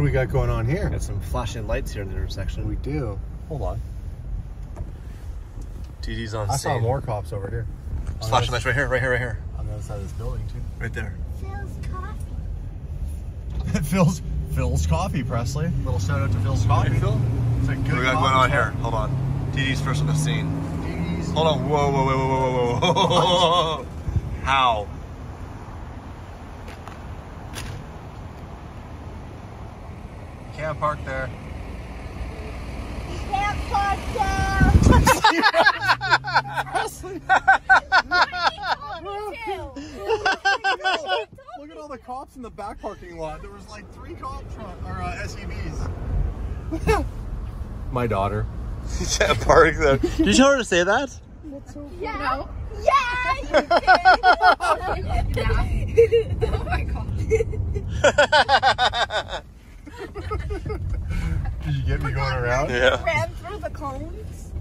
do we got going on here? Got some flashing lights here in the intersection. We do. Hold on. TD's on scene. I scene. saw more cops over here. On Flashing lights right here, right here, right here. On the other side of this building too. Right there. Philz coffee. Philz Philz Coffee, Presley. Little shout out to Philz Coffee. Phil? It's a good What we got going on spot. here? Hold on. TD's first on the scene. DD's. Hold on. Whoa, whoa, whoa, whoa, whoa, whoa, whoa. How? Can't park there. You can't park down. Look at all the cops in the back parking lot. There was like three cop truck or uh, SUVs. My daughter. You can't park there. Did you tell her to say that? Yeah. Yeah, you did. Oh my god. Did you get me going around? Yeah. Ran through the cones.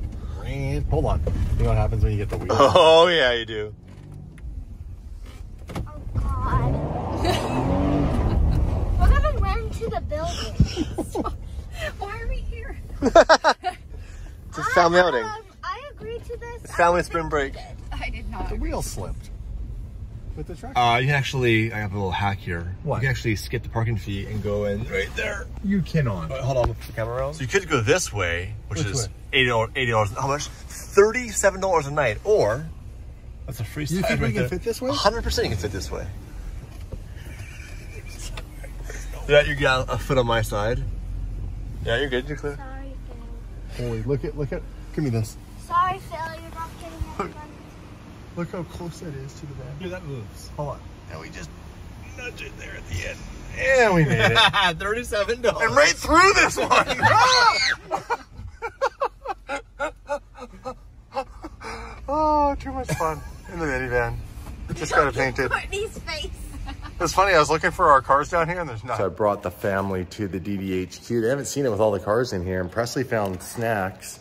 Ran- Hold on. You know what happens when you get the wheel? Oh, yeah, you do. Oh God. We're gonna run to the building. Why are we here? It's a family outing. Um, I agreed to this. Family spring break. I did not. The wheel slipped. With the truck. Uh, you can actually, I have a little hack here. What? You can actually skip the parking fee and go in right there. you cannot. Wait, hold on, the camera around. So you could go this way, which, Which is way? eighty dollars. Eighty dollars. How much? Thirty-seven dollars a night. Or that's a free. You side think we right can there. fit this way? Hundred percent, you can fit this way. Yeah, you got a foot on my side. Yeah, you're good. You're clear. Sorry, Phil. Holy, look at, look at, give me this. Sorry, Phil. You're not getting it. done. Look how close that is to the van. Yeah, that moves. Hold on. And we just nudge it there at the end. And we made it. Thirty-seven dollars. And right through this one. oh, too much fun in the minivan. Just got it painted. Courtney's face. It's funny, I was looking for our cars down here and there's not. So I brought the family to the DDHQ. They haven't seen it with all the cars in here. And Presley found snacks,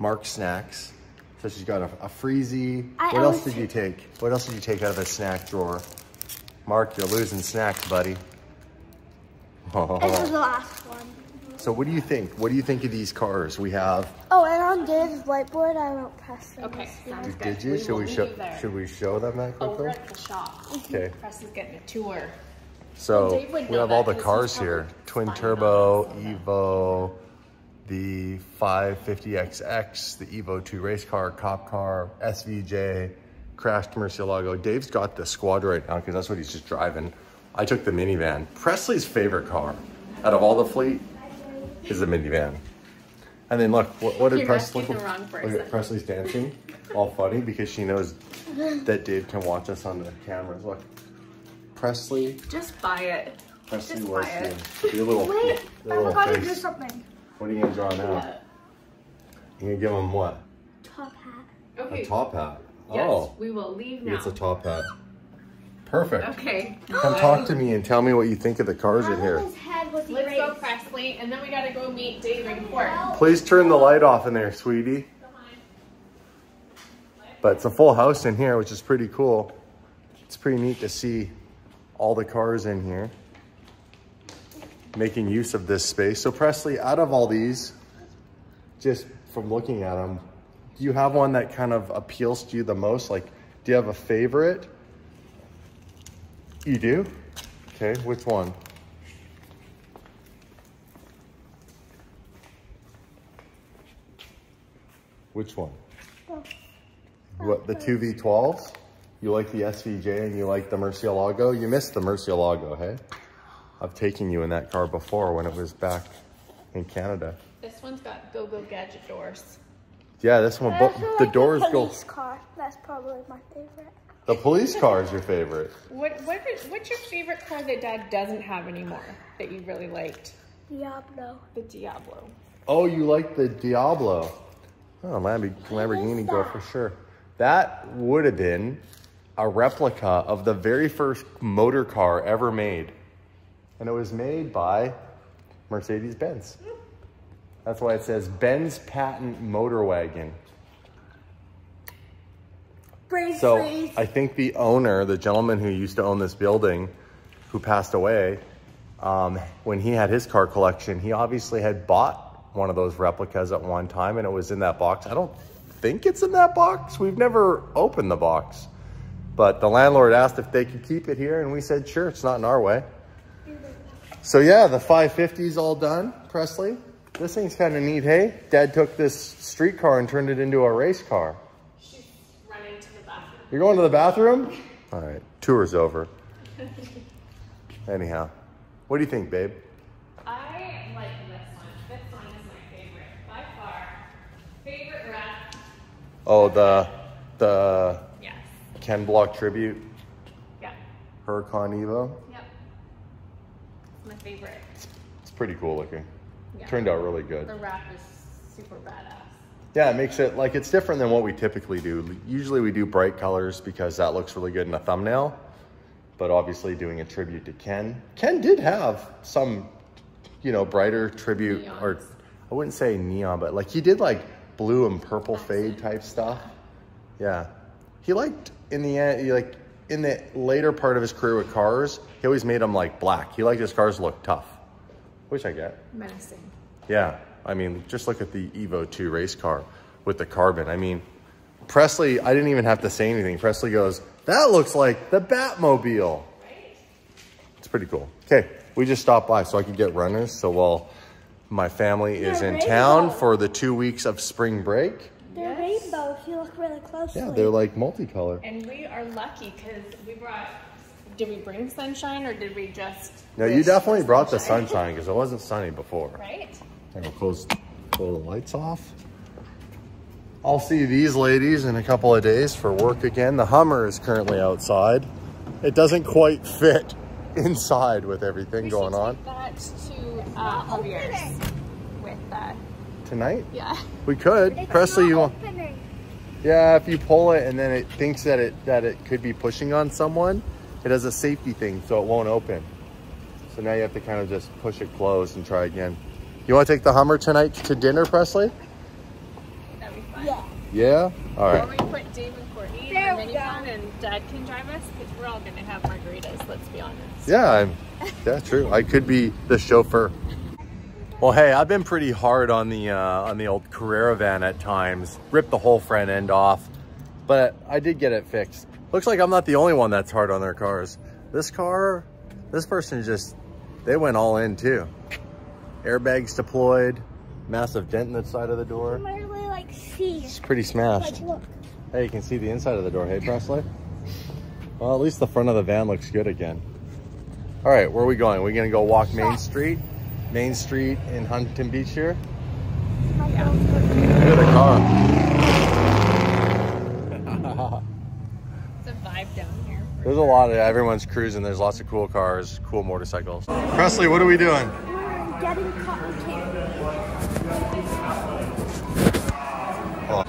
Mark snacks. So she's got a, a freezy. I what else always did you take? What else did you take out of the snack drawer? Mark, you're losing snacks, buddy. This was the last one. So what do you think? What do you think of these cars? We have, Oh, and on Dave's whiteboard, I wrote Preston. Okay, sounds good. did you? We Should we show, there. should we show them that Oh, we're quickly? at the shop. Mm-hmm. Okay. Press is getting a tour. So we have all the cars here. Twin turbo, on us. Evo, the 550XX, the Evo 2 race car, cop car, SVJ, crashed Murcielago. Dave's got the squad right now because that's what he's just driving. I took the minivan. Presley's favorite car out of all the fleet is the minivan. And then look, what, what did You're Presley look, look at. Presley's dancing, all funny because she knows that Dave can watch us on the cameras. Look, Presley Just buy it. Presley Just was buy it. the, the little, Wait, the I little forgot to do something. What are you gonna draw now? Yeah. You gonna give him what? Top hat. Okay. A top hat. Yes, Oh, we will leave now. it's a top hat. Perfect. Okay. Come talk to me and tell me what you think of the cars in here. Head was Let's go. Presley, and then we gotta go meet Dave and Court. Please turn the light off in there, sweetie. But it's a full house in here, which is pretty cool. It's pretty neat to see all the cars in here. Making use of this space. So Presley, out of all these, just from looking at them, do you have one that kind of appeals to you the most? Like, do you have a favorite? You do? Okay, which one? Which one? What, the two V12s? You like the SVJ and you like the Murcielago? You missed the Murcielago, hey? I've taken you in that car before when it was back in Canada. This one's got go go gadget doors. Yeah, this one, but the like doors the go. police car. That's probably my favorite. The police car is your favorite. What what is what's your favorite car that Dad doesn't have anymore that you really liked? Diablo. The Diablo. Oh, you like the Diablo. Oh, Lamb- Lamborghini go for sure. That would have been a replica of the very first motor car ever made. And it was made by Mercedes Benz. That's why it says Benz patent motor wagon. Brace So. I think the owner, the gentleman who used to own this building, who passed away, um, when he had his car collection, he obviously had bought one of those replicas at one time and it was in that box. I don't think it's in that box. We've never opened the box. But the landlord asked if they could keep it here and we said, sure, it's not in our way. So yeah, the 550 is all done, Presley. This thing's kind of neat, hey? Dad took this street car and turned it into a race car. She's running to the bathroom. You're going to the bathroom? All right, tour's over. Anyhow, what do you think, babe? I like this one. This one is my favorite by far. Favorite wrap. Oh, the the Yes. Ken Block tribute, Yep. Huracan Evo. My favorite. It's pretty cool looking. Yeah. Turned out really good. The wrap is super badass. Yeah, it makes it like it's different than what we typically do. Usually we do bright colors because that looks really good in a thumbnail. But obviously doing a tribute to Ken. Ken did have some, you know, brighter tribute or I wouldn't say neon, but like he did like blue and purple fade type stuff. Yeah. He liked in the end he like in the later part of his career with cars, he always made them like black. He liked his cars look tough. Which I get. Menacing. Yeah, I mean, just look at the Evo 2 race car with the carbon. I mean, Presley, I didn't even have to say anything. Presley goes, that looks like the Batmobile. It's pretty cool. Okay, we just stopped by so I could get runners. So while my family is in town for the two weeks of spring break, They're rainbow if you look really closely. yeah, they're like multicolor. And we are lucky because we brought. Did we bring sunshine or did we just? No, you definitely for brought the sunshine because it wasn't sunny before. Right. And we'll close, pull the lights off. I'll see these ladies in a couple of days for work again. The Hummer is currently outside. It doesn't quite fit inside with everything We going on. take that to uh, Javier's with that. Tonight? Yeah. We could. It's Presley, you want? Opening. Yeah, if you pull it and then it thinks that it that it could be pushing on someone, it has a safety thing so it won't open. So now you have to kind of just push it closed and try again. You want to take the Hummer tonight to dinner, Presley? That'd be fun. Yeah. Yeah? All right. Or we put Dave and Courtney in There the minivan and Dad can drive us because we're all gonna have margaritas. Let's be honest. Yeah, I'm, yeah, true. I could be the chauffeur. Well, hey, I've been pretty hard on the uh, on the old Caravan at times. Ripped the whole front end off, but I did get it fixed. Looks like I'm not the only one that's hard on their cars. This car, this person just, they went all in too. Airbags deployed, massive dent in the side of the door. might really like see. It's pretty Like, smashed. look. Hey, you can see the inside of the door. Hey, Presley. Well, at least the front of the van looks good again. All right, where are we going? We're gonna go walk Main Street, Main Street in Huntington Beach here. Yeah. Look at the car. It's a vibe down here. There's a lot of everyone's cruising. There's lots of cool cars, cool motorcycles. Presley, what are we doing? We're getting cotton candy. Oh.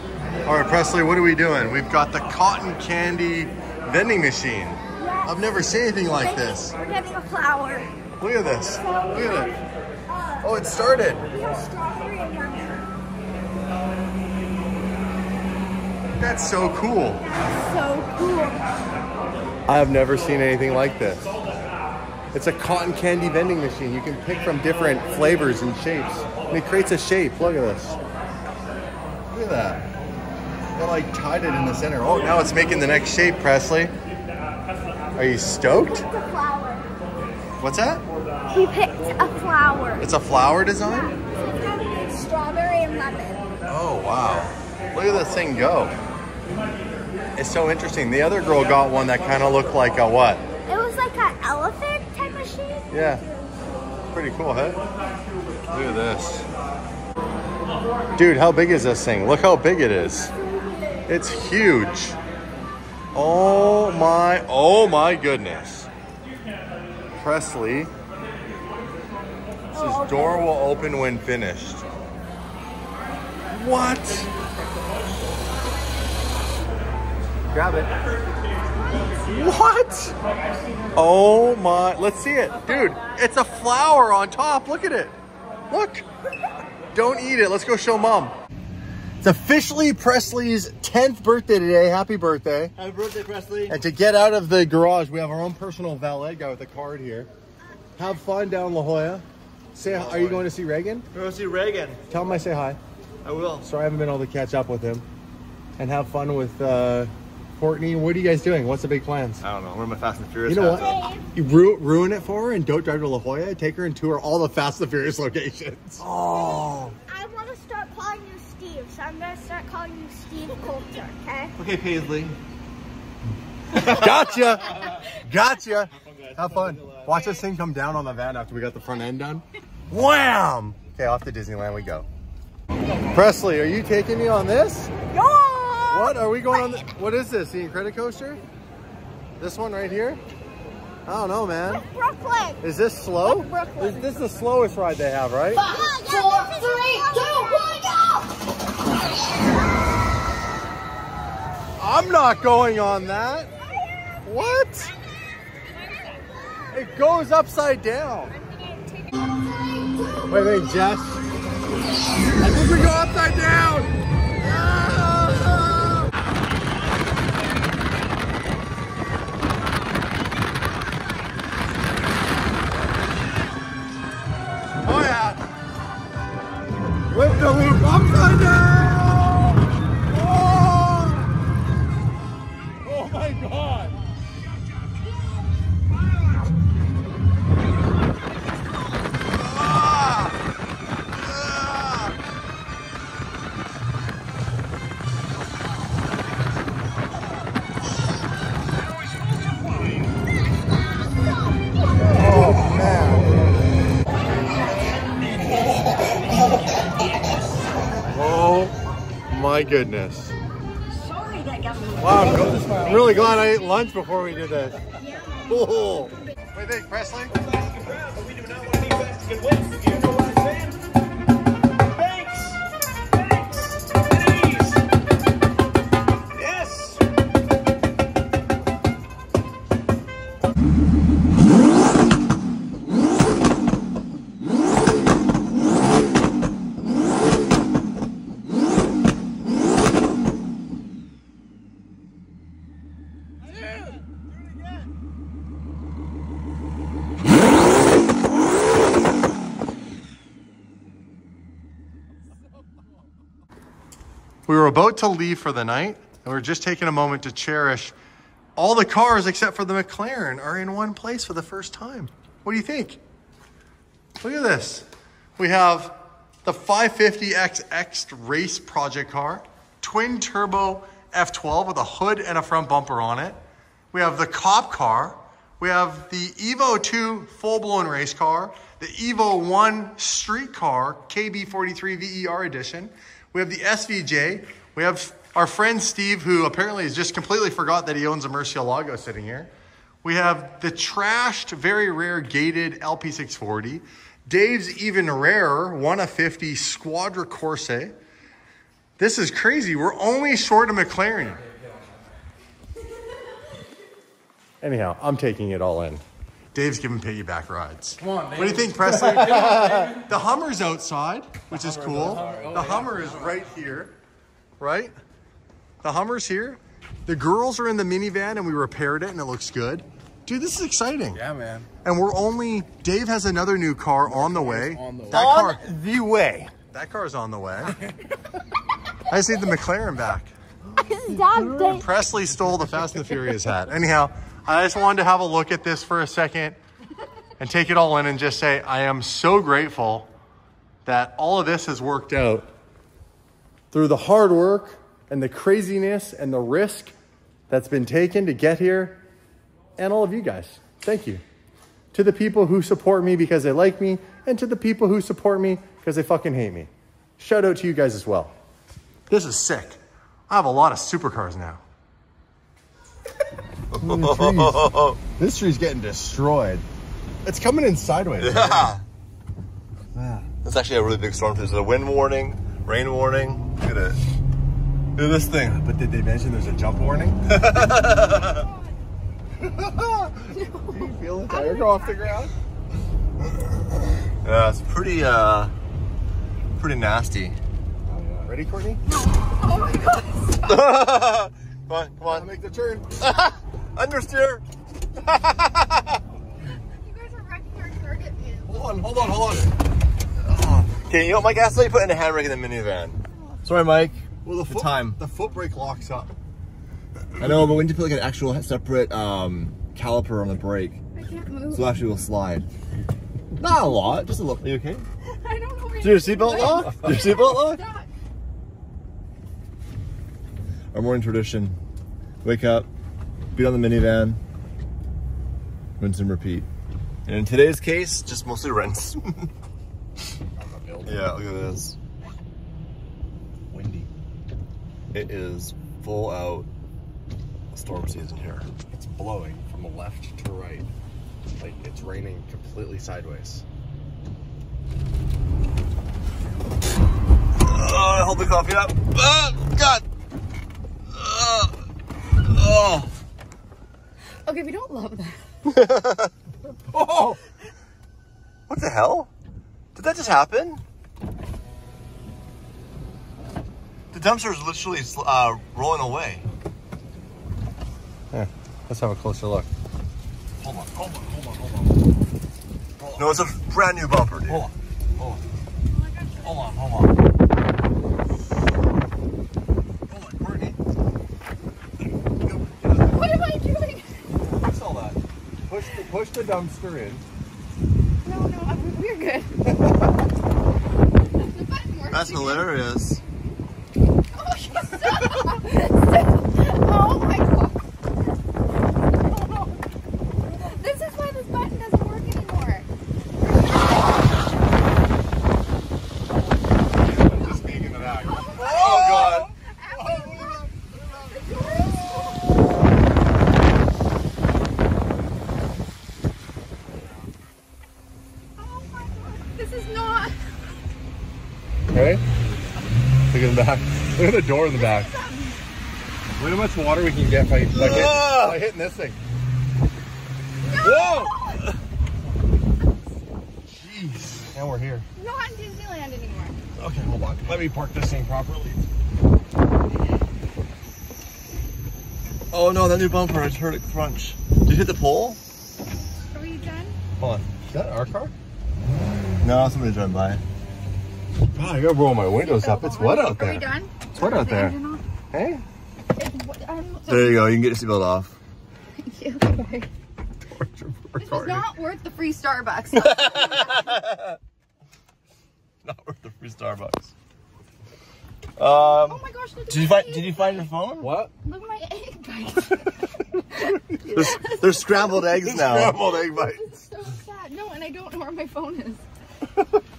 All right, Presley, what are we doing? We've got the cotton candy vending machine. Yes. I've never seen anything like this. We're getting a flower. Look at this. Look at it. Oh, it started. We have strawberry and lemon. That's so cool. So cool. I have never seen anything like this. It's a cotton candy vending machine. You can pick from different flavors and shapes. And it creates a shape. Look at this. Look at that. They like tied it in the center. Oh, now it's making the next shape, Presley. Are you stoked? It's a flower. What's that? We picked a flower. It's a flower design? Strawberry and lemon. Oh, wow. Look at this thing go. It's so interesting. The other girl got one that kind of looked like a what? It was like an elephant type machine. Yeah. Pretty cool, huh? Look at this. Dude, how big is this thing? Look how big it is. It's huge. Oh my, oh my goodness. Presley. Door will open when finished. What? Grab it. What? Oh my, let's see it. Dude, it's a flower on top. Look at it. Look. Don't eat it. Let's go show mom. It's officially Presley's 10th birthday today. Happy birthday. Happy birthday, Presley. And to get out of the garage, we have our own personal valet guy with a card here. Have fun down La Jolla. Say, are you going to see Reagan? We're going to see Reagan. Tell him I say hi. I will. Sorry I haven't been able to catch up with him. And have fun with uh, Courtney. What are you guys doing? What's the big plans? I don't know. We're in my Fast and Furious You know hat. what? You ru- ruin it for her and don't drive to La Jolla. Take her and tour all the Fast and Furious locations. Oh. I want to start calling you Steve, so I'm going to start calling you Steve Coulter, okay? Okay, Paisley. Gotcha. Gotcha. Have fun. Watch this thing come down on the van after we got the front end done. Wham! Okay, off to Disneyland we go. Presley, are you taking me on this? Yeah! What are we going on? The, what is this? The Incredicoaster? This one right here? I don't know, man. Brooklyn! Is this slow? Brooklyn. Is this the slowest ride they have, right? Five, four, three, two, one, go! I'm not going on that. What? It goes upside down. Wait, wait, Jess. I think we go upside down. Oh yeah. With the loop upside down. My goodness! Wow, I'm really glad I ate lunch before we did this. Oh. What do you think, Presley? To leave for the night, and we are just taking a moment to cherish all the cars except for the McLaren are in one place for the first time. What do you think? Look at this. We have the 550XX race project car, twin turbo F12 with a hood and a front bumper on it. We have the cop car. We have the Evo 2 full blown race car, the Evo 1 street car, KB43 VER edition. We have the SVJ. We have our friend Steve, who apparently has just completely forgot that he owns a Murcielago sitting here. We have the trashed, very rare gated LP640. Dave's even rarer, 1 of 50 Squadra Corse. This is crazy. We're only short a McLaren. Anyhow, I'm taking it all in. Dave's giving piggyback rides. Come on, What do you think, Presley? the Hummer's outside, which is cool. The oh, Hummer is right here, right? The Hummer's here. The girls are in the minivan and we repaired it and it looks good. Dude, this is exciting. Yeah, man. And we're only, Dave has another new car on the way. on the way. That car, the way. that car's on the way. I just need the McLaren back. Dad, they- Presley stole the Fast and the Furious hat. Anyhow, I just wanted to have a look at this for a second and take it all in and just say I am so grateful that all of this has worked out through the hard work and the craziness and the risk that's been taken to get here and all of you guys. Thank you. To the people who support me because they like me and to the people who support me because they fucking hate me. Shout out to you guys as well. This is sick. I have a lot of supercars now. This tree's getting destroyed. It's coming in sideways. Yeah. It's actually a really big storm. There's a wind warning, rain warning. Look at it. Look at this thing. But did they mention there's a jump warning? Do you feel the tire go off the ground? Yeah, it's pretty, uh, pretty nasty. Ready, Courtney? Oh my god! come on, come I'll on. make the turn. Understeer. You guys are wrecking our car on, hold on, hold on. Oh. Okay, you know what, Mike? Ask you put in a handbrake in the minivan. Sorry, Mike. Well, the, The foot, time. the foot brake locks up. I know, but we need to put like an actual separate um, caliper on the brake. I can't move. So actually will slide. Not a lot, just a little. Are you okay? I don't know where Is your seatbelt locked? Is your seatbelt lock? Stop. Our morning tradition. Wake up, beat on the minivan, rinse and repeat. And in today's case, just mostly rinse. yeah, look at this. Windy. It is full out storm season here. It's blowing from left to right. Like it's raining completely sideways. Oh, hold the coffee up. Ah, God. Ah. oh. Okay, we don't love that. Oh! What the hell? Did that just happen? The dumpster is literally uh, rolling away. Yeah, let's have a closer look. Hold on, hold on, hold on, hold on. No, it's a brand new bumper, dude. Hold on, hold on. Hold on, hold on. Hold on, Courtney. What am I doing? Fix all that. Push the, push the dumpster in. No, no, I'm, we're good. That's hilarious. Oh, stop. Stop. Oh my god. Oh, no. This is why this button doesn't work anymore. Just speaking of that. Oh, God. Oh my god. This is not. Okay? Look at the back. Look at the door in the back. Look how much water we can get by, by, hit, Ah! by hitting this thing. Whoa! Jeez. And we're here. Not in Disneyland anymore. Okay, hold on. Let me park this thing properly. Oh no, that new bumper, I just heard it crunch. Did you hit the pole? Are we done? Hold on. Is that our car? No, somebody drove by. Wow, I gotta roll my windows up. It's wet out there. Are we there. done? It's wet out The there. Hey? It's what- I'm so There you go, you can get your seatbelt off. Thank you. Okay. This is not worth the free Starbucks. Not worth the free Starbucks. oh Um, my gosh, look at did you find? egg Did you find your phone? What? Look at my egg bites. There's, there's scrambled eggs now. Scrambled egg bites. It's so sad. No, and I don't know where my phone is.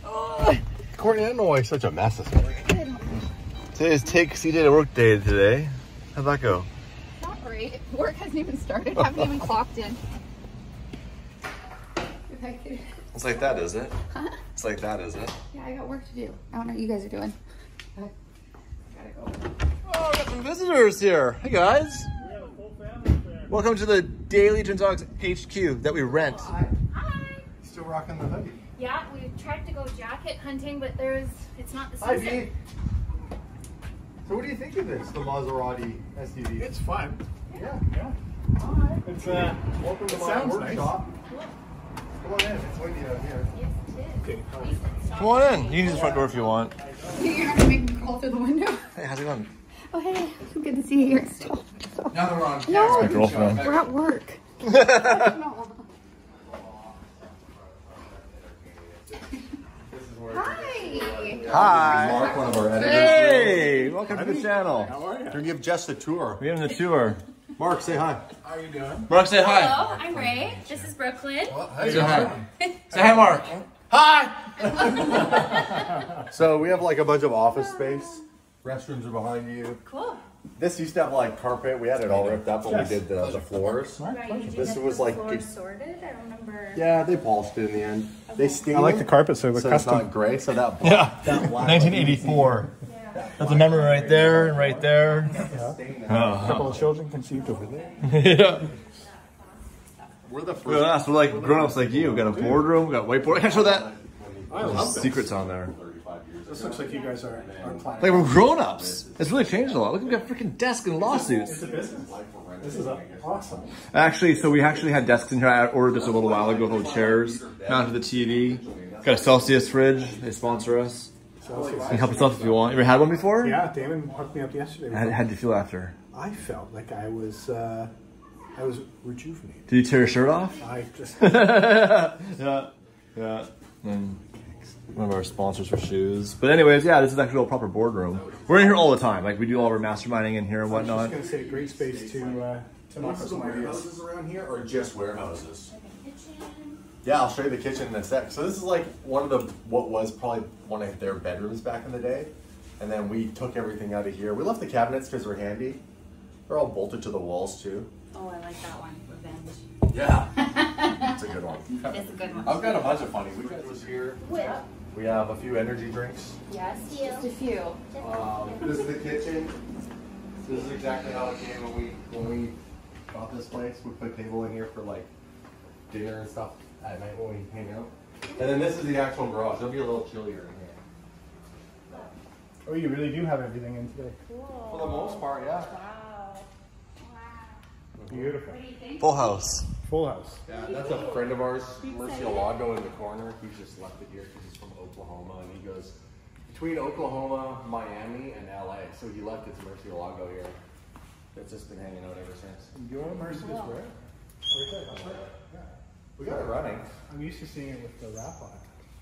Oh, Courtney, I don't know why you're such a mess this morning. Good. Today is take C day to work day today. How'd that go? Not great. Work hasn't even started. Haven't even clocked in. If I could- It's like that, is it? Huh? It's like that, is it? Yeah, I got work to do. I don't know what you guys are doing. I gotta go. Oh, we got some visitors here. Hey guys. Welcome to the Daily Twin Dogs HQ that we rent. Oh, hi. Still rocking the hoodie. Yeah, we tried to go jacket hunting, but there's it's not the season. Hi, season. V. So what do you think of this, the Maserati SUV? It's fun. yeah. Yeah. All right. It's uh. Welcome to It my sounds workshop. Come on in. It's windy out here. Yes, it is. Okay. At least it's Come on in. You can use the front door if you want. You're not gonna make me crawl through the window. Hey, how's it going? Oh, hey. So good to see you here still. Now that we're on No, My girlfriend. we're at work. no. Hi. Hi. Mark, one of our editors. Hey, welcome to the channel. How are you? We're gonna give Jess a tour. We're giving the tour. Mark, say hi. How are you doing? Mark, say hi. Hello, I'm Ray. This is Brooklyn. Say hi. Say hi, Mark. Hi. So we have like a bunch of office space. Restrooms are behind you. Cool. This used to have like carpet. We had it all ripped up when we did the, the floors. Right, you This did was the like- floor sorted. I remember. Yeah, they polished it in the end. They steamed I like the carpet, so the so it's custom. not gray. So that Yeah. that black 1984. That's a memory right there and right there. A uh-huh. couple of children conceived over there. yeah. We're the Look at first. us. We're like grown-ups like you. We got a boardroom. We got whiteboard. Can I show that? I love this. Secrets on there. This looks like you guys are, are planning. Like we're grown-ups. It's really changed a lot. Look, we got freaking desks and lawsuits. It's a business. This is awesome. Actually, so we actually had desks in here. I ordered this a little while ago, little chairs, mounted the TV. Got a Celsius fridge. They sponsor us. You can help yourself if you want. You ever had one before? Yeah, Damon hooked me up yesterday. How, how did you feel after? I felt like I was, uh, I was rejuvenated. Did you tear your shirt off? I just, yeah, yeah. And one of our sponsors for shoes. But anyways, yeah, this is actually a proper boardroom. We're in here all the time. Like we do all our masterminding in here and I was whatnot. gonna say, great space to, uh, to knock some warehouses around here or just warehouses? Yeah, I'll show you the kitchen in a sec. So this is like one of the what was probably one of their bedrooms back in the day, and then we took everything out of here. We left the cabinets because they're handy. They're all bolted to the walls too. Oh, I like that one. Revenge. Yeah, it's a good one. It's a good one. I've got a bunch of funny. We got this here. What? We have a few energy drinks. Yes, just a few. Um, this is the kitchen. This is exactly how it came when we when we got this place. We put a table in here for like dinner and stuff at night when we hang out. And then this is the actual garage. It'll be a little chillier in here. Oh, you really do have everything in today. For the most part, yeah. Wow. Wow. Beautiful. What do you think? Full house. Full house. Yeah, that's a friend of ours, Murcielago in the corner. He's just left it here because he's from Oklahoma, and he goes between Oklahoma, Miami, and LA. So he left it to Murcielago here. It's just been hanging out ever since. Your Mercedes where? Right there. Yeah. We got it running. I'm used to seeing it with the wrap on.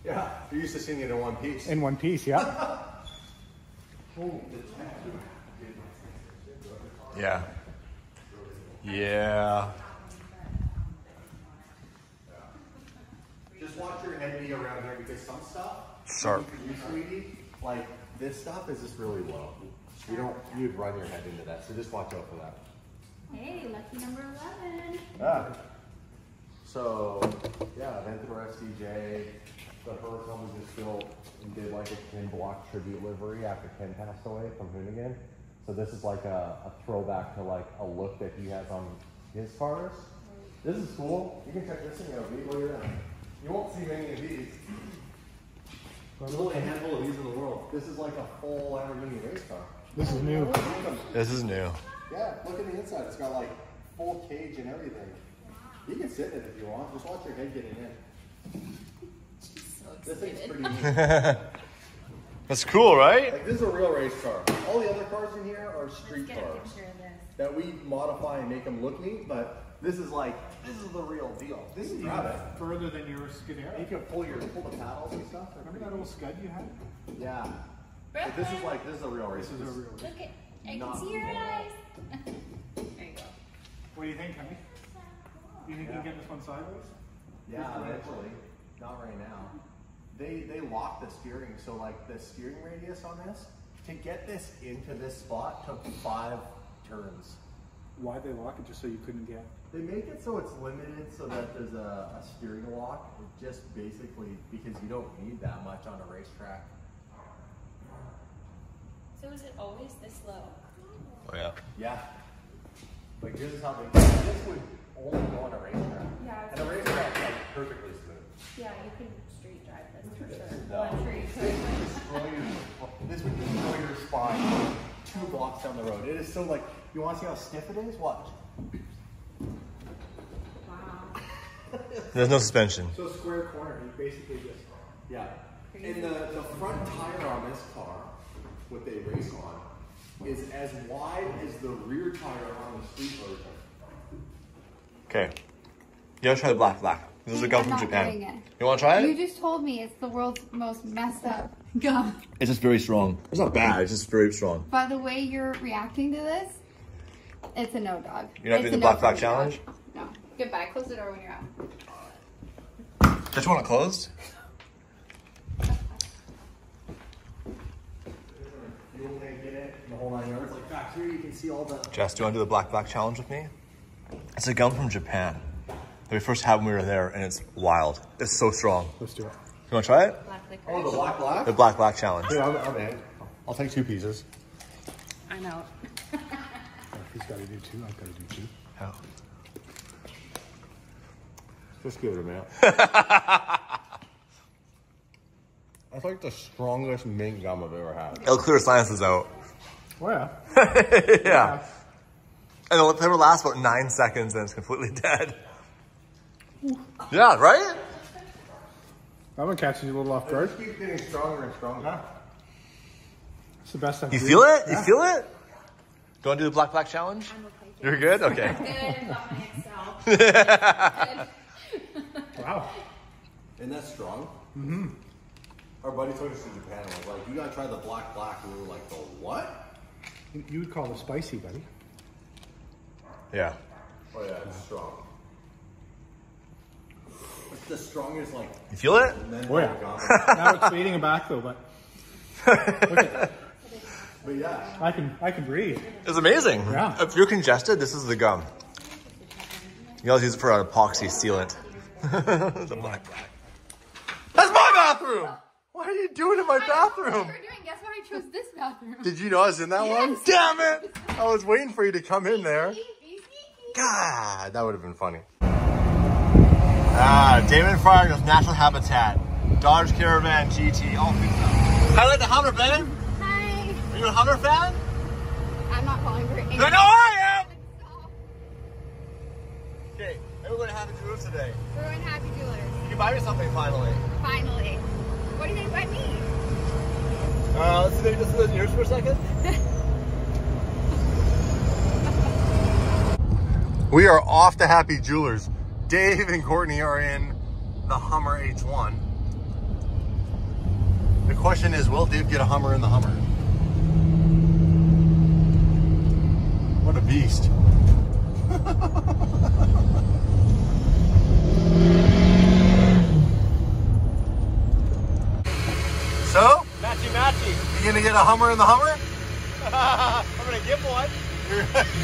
Yeah, you're used to seeing it in one piece. In one piece, yeah. Yeah. Yeah. Just watch your head be around here because some stuff, Sharp. you sweetie, like this stuff is just really low. You don't, you'd run your head into that. So just watch out for that. Hey, lucky number 11. Ah. So, yeah, Ventura SDJ, the first one we just built and did like a Ken Block tribute livery after Ken passed away from Hoonigan. So this is like a, a throwback to like a look that he has on his cars. This is cool. You can check this thing out. Look at that. You won't see many of these. There's only a handful of these in the world. This is like a full Lamborghini race car. This is new. This is new. Yeah, look at the inside. It's got like full cage and everything. You can sit in it if you want. Just watch your head getting in. This thing's pretty neat. That's cool, right? Like, this is a real race car. All the other cars in here are street cars picture of this. that we modify and make them look neat, but this is like, this is the real deal. This is grab. Further than your Scuderia. You can pull your, pull the paddles and stuff. Remember that old Scud you had? Yeah. But this is like, this is a real race. This is a real. Look at, I Not can see your cool. eyes. there you go. What do you think, honey? Do you think you can get this one sideways? Yeah, eventually. Not right now. They they lock the steering, so like the steering radius on this, to get this into this spot took five turns. Why they lock it? Just so you couldn't get. They make it so it's limited so that there's a, a steering lock, just basically because you don't need that much on a racetrack. So is it always this low? Oh yeah. Yeah. Like this is how they this would only go on a racetrack. Yeah, And a racetrack is like perfectly smooth. Yeah, you can street drive this for sure. No. Well, sure This would destroy your, this would destroy your spine two blocks down the road. It is so like, you want to see how stiff it is? Watch. Wow. There's no suspension. So square corner, you basically just. Yeah. And the, the front tire on this car, what they race on, is as wide as the rear tire on the street version. Okay. You gotta try the black black. This is a gum I'm from not Japan. it. You wanna try it? You just told me it's the world's most messed up gum. It's just very strong. It's not bad, it's just very strong. By the way you're reacting to this, it's a no dog. You're not It's doing the black no black from me, dog. Challenge? No. Goodbye. Close the door when you're out. Just want it closed? Fuel tank in it, and the whole nine yards. Like back here, you can see all the. Jess, do you wanna do the black black challenge with me? It's a gum from Japan. That we first had when we were there, and it's wild. It's so strong. Let's do it. You wanna try it? Black. Oh, the black black? The black black challenge. Yeah, I'm, I'm in. I'll take two pieces. I know. If he's got to do two, I've got to do two. Oh. Just give it a minute. That's like the strongest mint gum I've ever had. It'll clear sinuses out. Well, yeah. And the flavor lasts about nine seconds and it's completely dead. Yeah, right? That one catches you a little off guard. keep getting stronger and stronger. It's the best I've You feel it? You feel it? Do you want to do the black black challenge? You're good? Okay. Good, got my Excel. Wow. Isn't that strong? Mm-hmm. Our buddy took us to Japan and was like, you gotta try the black black. And we were like, the what? You- You would call it spicy, buddy. Yeah. Oh yeah, it's strong. It's the strongest like You feel it? Oh yeah. now it's fading back though, but But yeah. I can I can breathe. It's amazing. Yeah. If you're congested, this is the gum. You always use it for an epoxy sealant. the black black. That's my bathroom! What are you doing in my bathroom? doing. Guess what? I chose this bathroom. Did you know I was in that one? Damn it! I was waiting for you to come in there. God, that would have been funny. Ah, Damon Fryer with Natural Habitat. Dodge Caravan GT, all fixed up. Highlight the Hummer, Ben. Hi. Are you a Hummer fan? I'm not calling for any. I know I am! Stop. Okay, we're going to Happy Jewelers today. We're going to Happy Jewelers. You can buy me something finally. Finally. What do you think about me? Uh, let's see, let's listen yours for a second. we are off to Happy Jewelers. Dave and Courtney are in the Hummer H1. The question is, will Dave get a Hummer in the Hummer? What a beast. so, Matchy matchy. you gonna get a Hummer in the Hummer? I'm gonna give one.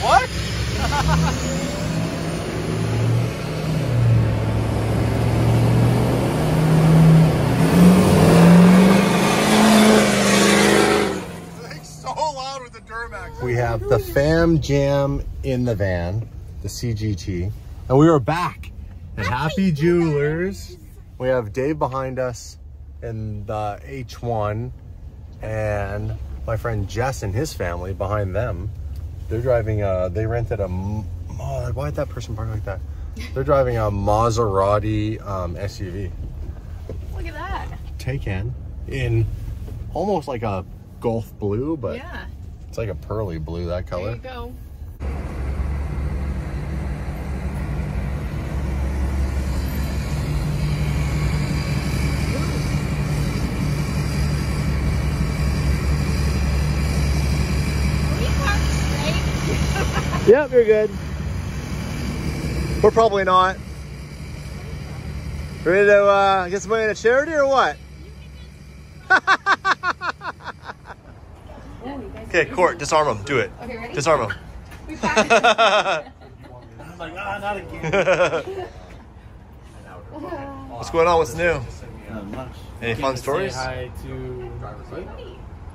What? so loud with the Duramax. We have the Fam Jam in the van, the CGT, and we are back at Happy Jewelers. We have Dave behind us in the H1 and my friend Jess and his family behind them. They're driving a, they rented a, oh, why did that person park like that? They're driving a Maserati um, SUV. Look at that. Taycan in almost like a Gulf blue, but Yeah. it's like a pearly blue, that color. There you go. Yep, you're good. We're probably not. Ready to uh, get some money in a charity or what? okay, Court, disarm him. Do it. Okay, ready? Disarm him. We. I'm like, ah, not again. What's going on? What's new? Not much. Any fun stories? Say hi to.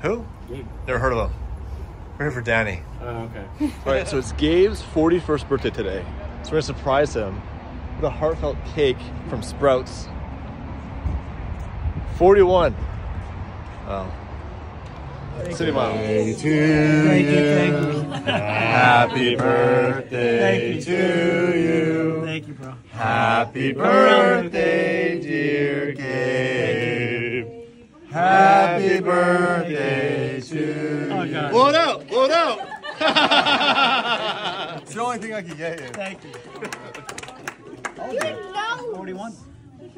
Who? Gabe. Never heard of him. We're here for Danny. Oh, okay. All right, so it's Gabe's 41st birthday today. So we're gonna surprise him with a heartfelt cake from Sprouts. 41. Oh. City Mile. Thank you, thank you. Happy birthday Thank you. to you. Thank you, bro. Happy birthday, dear Gabe. Happy birthday to Oh, God. Blow it out! Blow it out! it's the only thing I can get you. Thank you. no. 41.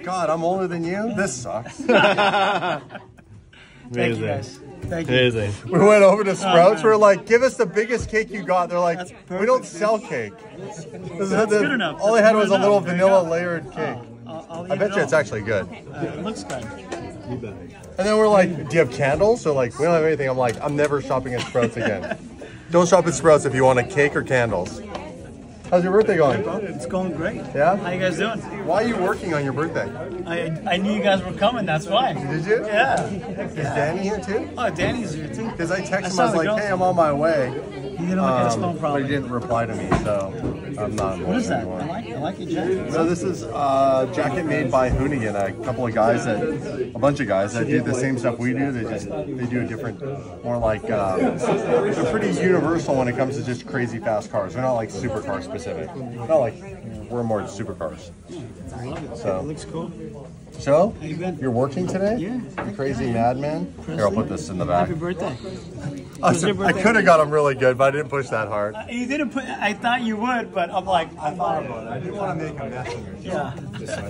God, I'm older than you? This sucks. Thank you, guys. Thank you. Amazing. We went over to Sprouts. We're like, give us the biggest cake you got. They're like, we don't sell cake. This is That's the- good enough. All they had good was a little. There vanilla layered cake. I'll, I'll I bet it you it's actually good. Uh, it looks good. And then we're like, do you have candles? So like, we don't have anything. I'm like, I'm never shopping at Sprouts again. don't shop at Sprouts if you want a cake or candles. How's your birthday going? It's going great. Yeah? How you guys doing? Why are you working on your birthday? I I knew you guys were coming. That's why. Did you? Yeah. Is Danny here too? Oh, Danny's here too. Because I texted him, I was like, hey, I'm on my way. He didn't look at his phone Um, but he didn't reply to me, so I'm not. What is that? anymore. I like, I like your jacket. So this is a jacket made by Hoonigan, a couple of guys that, a bunch of guys that do the same stuff we do. They just they do a different, more like uh, they're pretty universal when it comes to just crazy fast cars. They're not like supercar specific. Not like we're more supercars. So it Looks cool. So you been? you're working today? Yeah. You crazy madman. Here, I'll put this in the back. Happy birthday. I, Was your birthday- could have got him really good, but I didn't push that hard. You didn't put. I thought you would, but I'm like, I thought about it. I didn't want to make him mess Yeah,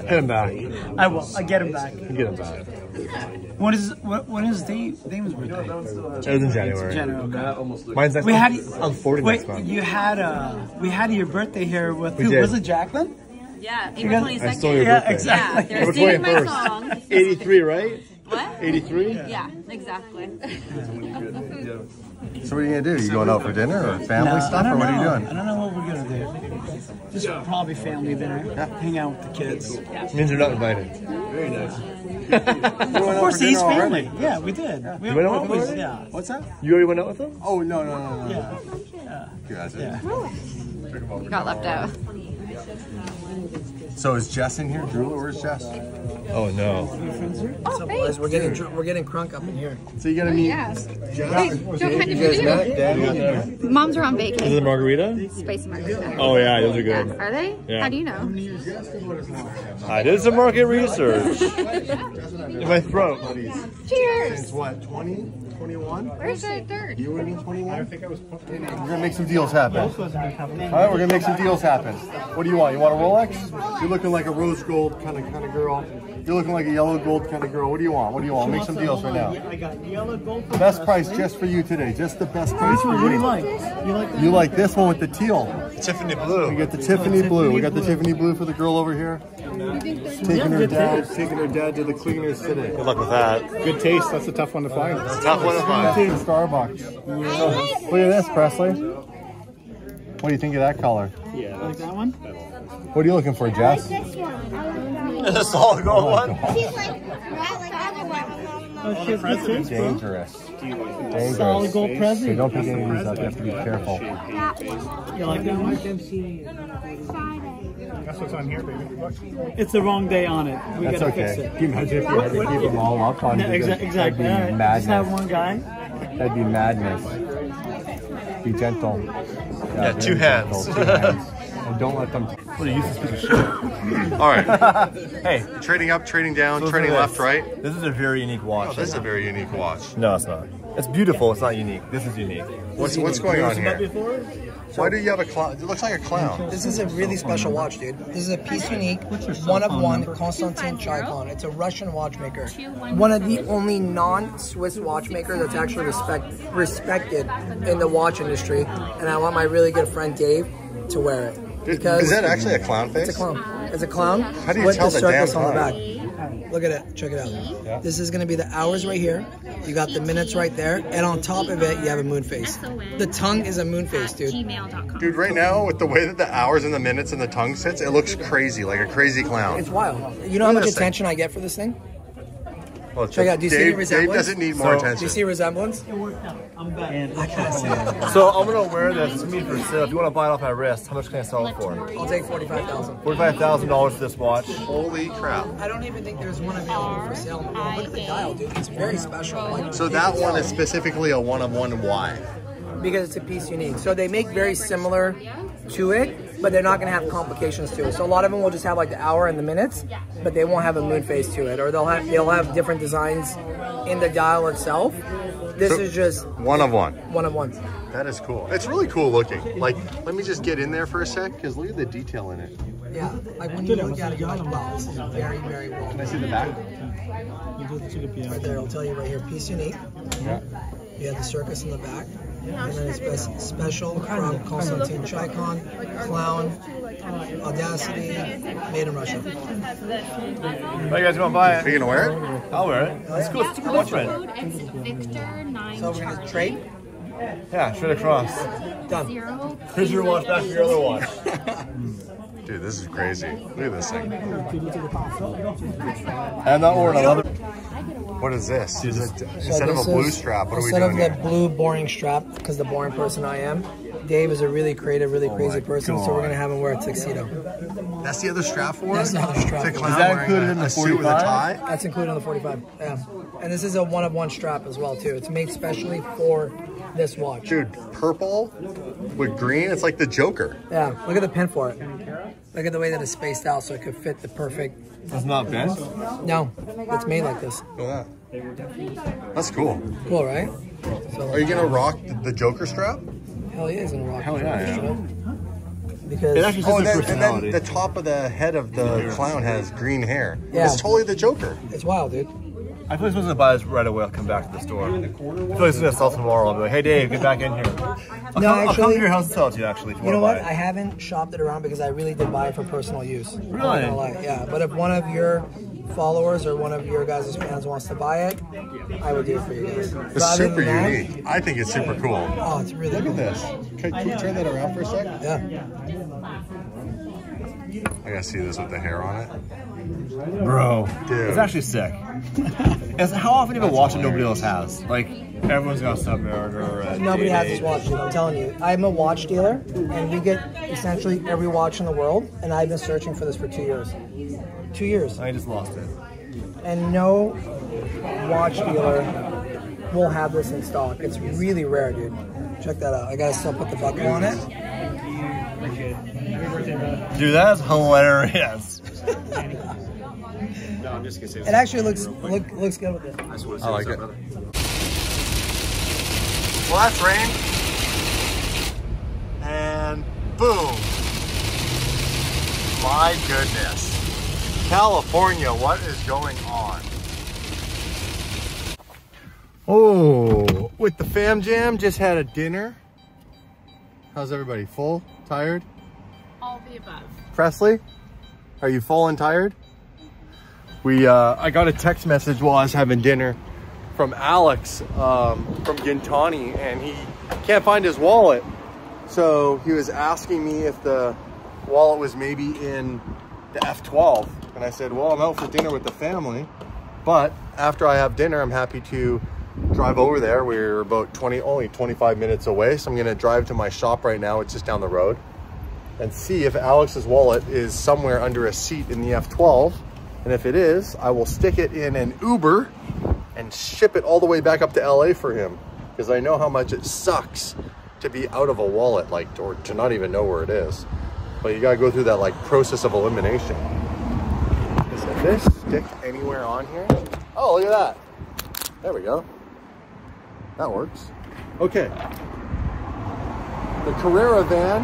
Hit him back. I will. I get him back. Get him back. When is what, when is Dave, Damon's birthday? It was in January. January. Okay. Mine's next We had. I'm 40 wait, next month. you had uh, we had your birthday here with who? Was it Jacqueline? Yeah, guys- April 22nd. I stole your Yeah, birthday. exactly. Yeah, they're singing my song. 83, right? What? 83? Yeah, exactly. So what are you gonna do? You going out for dinner or family No, stuff, or what know. are you doing? I don't know what we're gonna do. Just probably family dinner. Hang out with the kids. Means you're not invited. Very nice. of course, he's family. Yeah, we did. We You went out with them yeah. What's that? You already went out with them? Oh no no no no. Yeah. You guys. Yeah. You got left out. So is Jess in here? Drew, where's Jess? Oh no. Oh, hey. We're getting dr- we're getting crunk up in here. So you gotta oh, meet Yes. Jess. Wait, don't kind You guys met? Moms are on vacation. Is it vacation. margarita? Spicy margarita. Oh yeah, those are good. Are they? Yeah. How do you know? I did some market research in my throat. Cheers. Since what? 20? 21? Where's the third? You and me 21? I think I was. We're gonna make some deals happen. All right, we're gonna make some deals happen. What do you want? You want a Rolex? You're looking like a rose gold kind of kind of girl. You're looking like a yellow gold kind of girl. What do you want? What do you want? Make some deals right now. I got yellow gold. for Best price just for you today. Just the best price for What do you you. like? You like that? You like this one with the teal. Tiffany blue. We got the Tiffany blue. We got the Tiffany blue for the girl over here. Taking her dad, taking her dad to the cleaners today. Good luck with that. Good taste. That's a tough one to find. Tough one to find. Taking Starbucks. Look at this, Presley. What do you think of that color? Yeah. Like that one? What are you looking for, Jess? A solid gold one. She's like, not like other ones. Oh, she has good taste, bro. Dangerous. Dangerous. Solid gold So Presley. don't pick any of these up. You have to be careful. You like that one? That's what's on here, baby. It's the wrong day on it. We That's gotta fix okay. it. Can you imagine if you had to keep them all up on Yeah, you? exa- exactly. All That'd be right. Uh, just have one guy. That'd be madness. Be gentle. Yeah, two very hands. gentle, two hands. And don't let them. What a useless piece of shit. All right. Hey, trading up, trading down, listen trading left, right. This is a very unique watch. Oh, this is a very unique watch. No, it's not. It's beautiful. It's not unique. This is unique. What's what's going on here? before? Why do you have a clown? It looks like a clown. This is a really special watch, dude. This is a piece unique, one of one, Konstantin Chaykin. It's a Russian watchmaker. One of the only non-Swiss watchmakers that's actually respect, respected in the watch industry. And I want my really good friend Dave to wear it. Because Is that actually a clown face? it's a clown. It's a clown How do you with tell the the damn on the back. Look at it. Check it out. This is going to be the hours right here. You got the minutes right there. And on top of it, you have a moon face. The tongue is a moon face, dude. Dude, right now with the way that the hours and the minutes and the tongue sits, it looks crazy, like a crazy clown. It's wild. You know how much attention I get for this thing? Well, Check out, do you see the Dave, Dave resemblance? doesn't need more So- Do attention. you see resemblance? I'm back. So I'm gonna wear this to me for sale. If you want to buy it off my wrist, how much can I sell it for? I'll take 45000 Forty-five thousand dollars for this watch. Holy crap! I don't even think there's one available for sale. Look at the dial, dude. It's very special. Like, So that one is specifically a one of one. Why? because it's a piece unique. So they make very similar to it, but they're not going to have complications to it. So a lot of them will just have like the hour and the minutes, but they won't have a moon face to it, or they'll have they'll have different designs in the dial itself. This So- is just One of one. one of one. That is cool. It's really cool looking. Like, let me just get in there for a sec, because look at the detail in it. Yeah, like when you look at it, you're like, wow, this is very, very well. Can I see the back? Right there, it'll tell you right here, piece unique. Yeah. You have the circus in the back. And then it's spe- special from Konstantin Chaykin, Clown, Audacity, made in Russia. Oh, you guys want to buy it? Are it? you gonna wear it? I'll wear it. Oh, That's cool. It's super watch friend. Code is Victor nine So we're gonna trade? Yeah, straight across. Done. zero. Here's your watch back to your other watch. Dude, this is crazy. Look at this thing. I'm not wearing another. What is this? Is it, So instead of a blue is- strap, what are we doing instead of the here? blue boring strap, because the boring person I am, Dave is a really creative, really oh crazy person, so we're gonna have him wear a tuxedo. That's the other strap for That's the other strap. It's a for clown it. that included a- in the a suit with a 45? tie? That's included in the 45. Yeah. And this is a one of one strap as well too. It's made specially for this watch. Dude, purple with green, it's like the Joker. Yeah. Look at the pin for it. Look at the way that it's spaced out so it could fit the perfect. That's not bent. No, it's made like this. Look at that. That's cool. Cool, right? So Are you gonna rock the Joker strap? hell yeah, he's gonna rock. Hell yeah, it. yeah. Because It actually Oh, fits and his then, and then the top of the head of the clown has green hair. Yeah. It's totally the Joker. it's wild, dude. I feel like someone's gonna buy this right away. I'll come back to the store. I feel like it's gonna sell tomorrow. I'll be like, hey Dave, get back in here. I'll, No, come, I'll come actually- to your house and sell it to you actually. If you, You know what? buy I haven't shopped it around because I really did buy it for personal use. I'm not Really? gonna. Yeah, but if one of your followers or one of your guys' fans wants to buy it, I would do it for you guys. It's other super that- unique. I think it's super cool. Oh, it's really Look cool. at this. Can, can you turn that around for a sec? Yeah. I gotta see this with the hair on it. Bro, Dude. it's actually sick. it's, how often do you have a watch that nobody else has? Like, everyone's got a Submariner. Nobody has this watch, dude. I'm telling you. I'm a watch dealer, and we get essentially every watch in the world, and I've been searching for this for two years. Two years. I just lost it. And no watch dealer will have this in stock. It's really rare, dude. Check that out. I gotta still put the buckle on it. Dude, that is hilarious. It actually looks look, looks good with it. I like it. Well, that's rain. And boom. My goodness. California, what is going on? Oh, with the fam jam, just had a dinner. How's everybody? Full? Tired? All the above. Presley, are you full and tired? We, uh, I got a text message while I was having dinner from Alex um, from Gintani, and he can't find his wallet. So he was asking me if the wallet was maybe in the F12, and I said, "Well, I'm out for dinner with the family, but after I have dinner, I'm happy to drive over there. We're about 20, only 25 minutes away, so I'm gonna drive to my shop right now. It's just down the road." and see if Alex's wallet is somewhere under a seat in the F12. And if it is, I will stick it in an Uber and ship it all the way back up to LA for him. Because I know how much it sucks to be out of a wallet, like, or to not even know where it is. But you gotta go through that like process of elimination. Does this stick anywhere on here? Oh, look at that. There we go. That works. Okay. The Caravan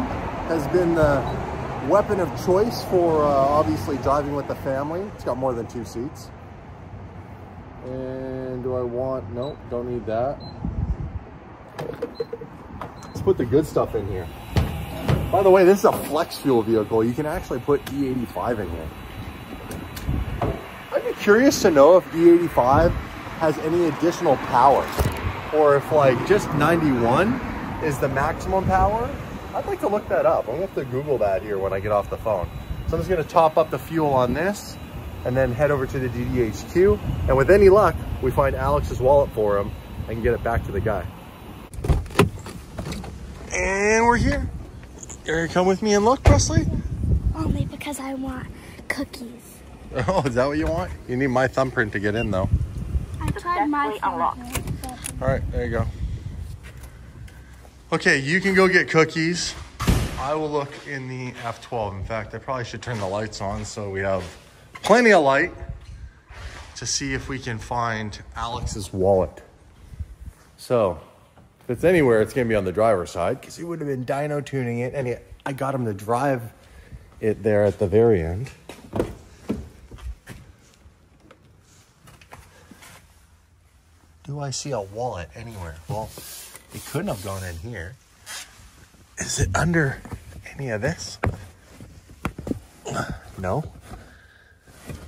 has been the weapon of choice for uh, obviously driving with the family. It's got more than two seats. And do I want, nope, don't need that. Let's put the good stuff in here. By the way, this is a flex fuel vehicle. You can actually put E85 in here. I'd be curious to know if E85 has any additional power or if like just 91 is the maximum power. I'd like to look that up. I'm gonna have to Google that here when I get off the phone. So I'm just gonna top up the fuel on this and then head over to the DDHQ. And with any luck, we find Alex's wallet for him and get it back to the guy. And we're here. You ready to come with me and look, Presley? Only because I want cookies. Oh, is that what you want? You need my thumbprint to get in though. I tried my phone. All right, there you go. Okay, you can go get cookies. I will look in the F12. In fact, I probably should turn the lights on so we have plenty of light to see if we can find Alex's wallet. So, if it's anywhere, it's gonna be on the driver's side because he would have been dyno tuning it, and I got him to drive it there at the very end. Do I see a wallet anywhere? Well, it couldn't have gone in here. Is it under any of this? No.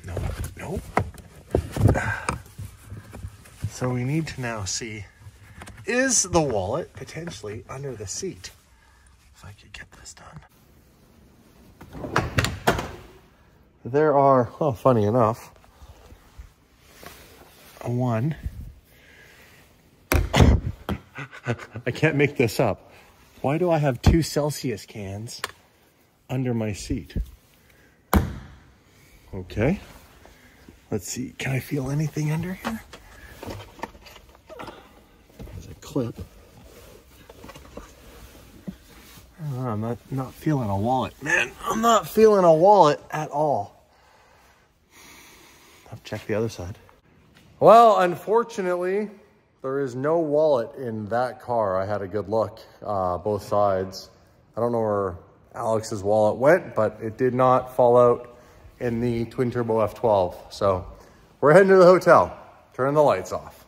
No. No. So we need to now see is the wallet potentially under the seat? If I could get this done. There are, oh, funny enough, a one. I can't make this up. Why do I have two Celsius cans under my seat? Okay. Let's see. Can I feel anything under here? There's a clip. Oh, I'm not, not feeling a wallet. Man, I'm not feeling a wallet at all. I'll check the other side. Well, unfortunately, there is no wallet in that car. I had a good look, uh, both sides. I don't know where Alex's wallet went, but it did not fall out in the twin turbo F12. So we're heading to the hotel, turning the lights off.